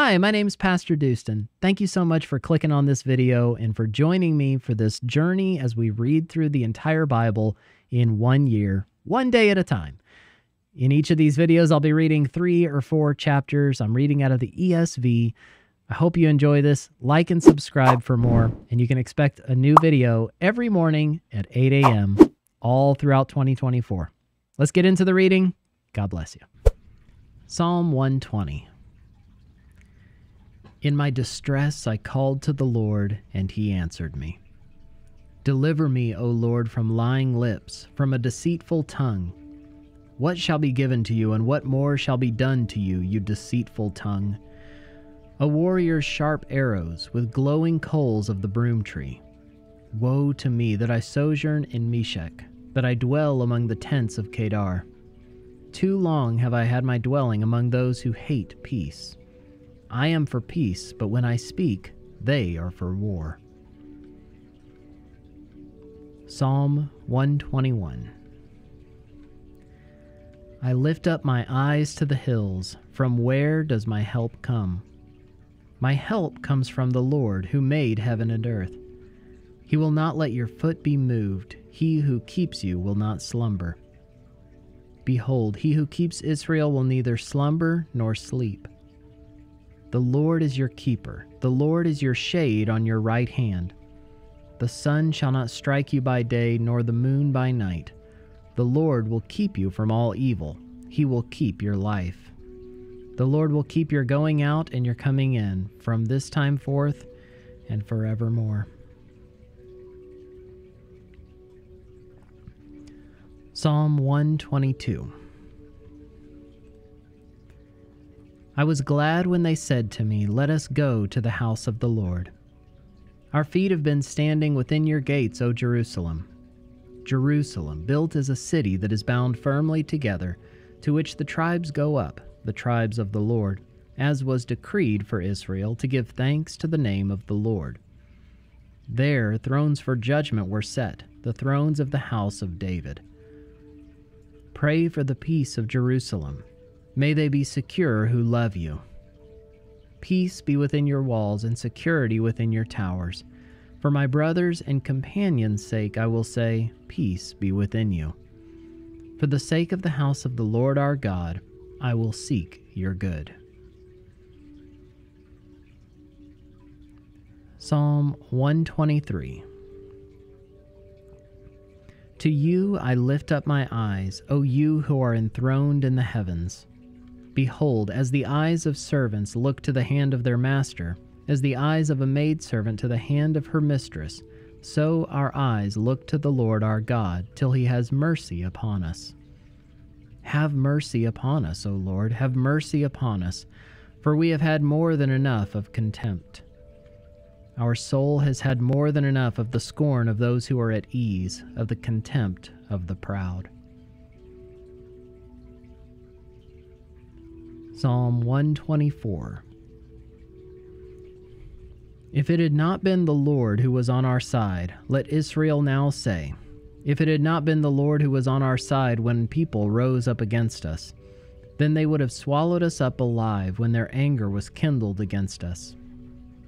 Hi, my name is Pastor Dustin. Thank you so much for clicking on this video and for joining me for this journey as we read through the entire Bible in one year, one day at a time. In each of these videos, I'll be reading three or four chapters. I'm reading out of the ESV. I hope you enjoy this. Like and subscribe for more, and you can expect a new video every morning at 8 a.m. all throughout 2024. Let's get into the reading. God bless you. Psalm 120. In my distress, I called to the Lord, and he answered me. Deliver me, O Lord, from lying lips, from a deceitful tongue. What shall be given to you, and what more shall be done to you, you deceitful tongue? A warrior's sharp arrows, with glowing coals of the broom tree. Woe to me that I sojourn in Meshech, that I dwell among the tents of Kedar. Too long have I had my dwelling among those who hate peace. I am for peace, but when I speak, they are for war. Psalm 121 I lift up my eyes to the hills. From where does my help come? My help comes from the Lord who made heaven and earth. He will not let your foot be moved. He who keeps you will not slumber. Behold, he who keeps Israel will neither slumber nor sleep. The Lord is your keeper, the Lord is your shade on your right hand. The sun shall not strike you by day, nor the moon by night. The Lord will keep you from all evil, he will keep your life. The Lord will keep your going out and your coming in from this time forth and forevermore. Psalm 122 I was glad when they said to me, Let us go to the house of the Lord. Our feet have been standing within your gates, O Jerusalem. Jerusalem, built as a city that is bound firmly together, to which the tribes go up, the tribes of the Lord, as was decreed for Israel to give thanks to the name of the Lord. There thrones for judgment were set, the thrones of the house of David. Pray for the peace of Jerusalem. May they be secure who love you. Peace be within your walls and security within your towers. For my brothers and companions' sake, I will say, Peace be within you. For the sake of the house of the Lord our God, I will seek your good. Psalm 123 To you I lift up my eyes, O you who are enthroned in the heavens. Behold, as the eyes of servants look to the hand of their master, as the eyes of a maidservant to the hand of her mistress, so our eyes look to the Lord our God till he has mercy upon us. Have mercy upon us, O Lord, have mercy upon us, for we have had more than enough of contempt. Our soul has had more than enough of the scorn of those who are at ease, of the contempt of the proud. Psalm 124 If it had not been the Lord who was on our side, let Israel now say, If it had not been the Lord who was on our side when people rose up against us, then they would have swallowed us up alive when their anger was kindled against us.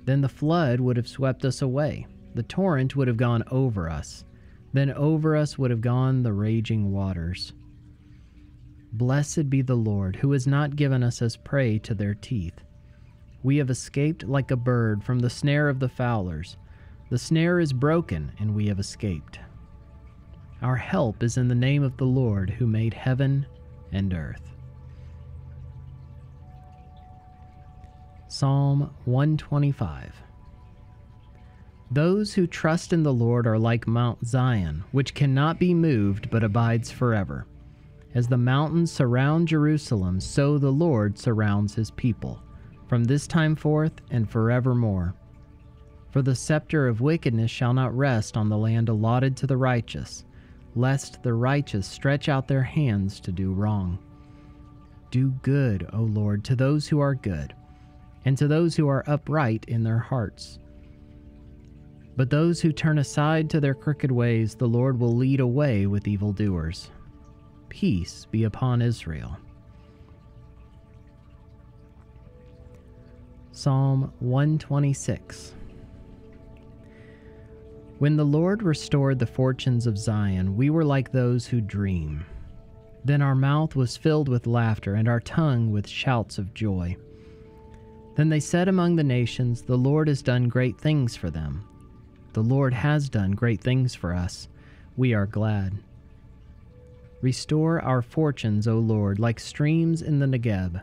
Then the flood would have swept us away, the torrent would have gone over us, then over us would have gone the raging waters. Blessed be the Lord, who has not given us as prey to their teeth. We have escaped like a bird from the snare of the fowlers. The snare is broken, and we have escaped. Our help is in the name of the Lord, who made heaven and earth. Psalm 125 Those who trust in the Lord are like Mount Zion, which cannot be moved but abides forever. As the mountains surround Jerusalem, so the Lord surrounds his people, from this time forth and forevermore. For the scepter of wickedness shall not rest on the land allotted to the righteous, lest the righteous stretch out their hands to do wrong. Do good, O Lord, to those who are good, and to those who are upright in their hearts. But those who turn aside to their crooked ways, the Lord will lead away with evildoers. Peace be upon Israel. Psalm 126 When the Lord restored the fortunes of Zion, we were like those who dream. Then our mouth was filled with laughter, and our tongue with shouts of joy. Then they said among the nations, The Lord has done great things for them. The Lord has done great things for us. We are glad. Restore our fortunes, O Lord, like streams in the Negeb.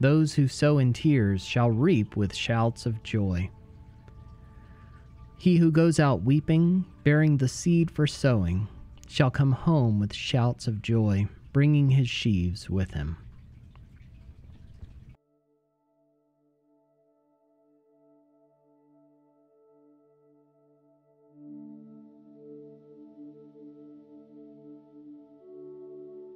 Those who sow in tears shall reap with shouts of joy. He who goes out weeping, bearing the seed for sowing, shall come home with shouts of joy, bringing his sheaves with him.